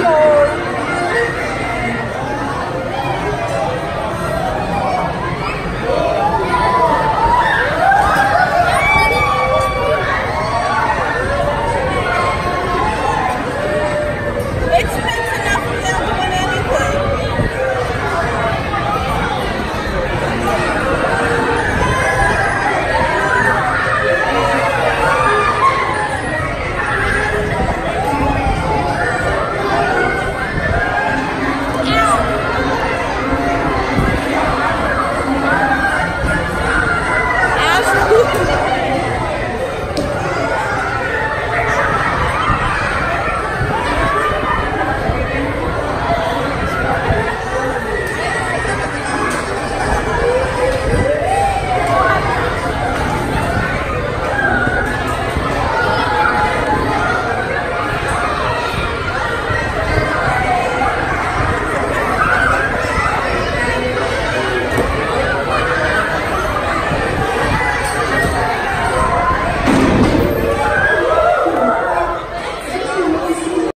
Yo!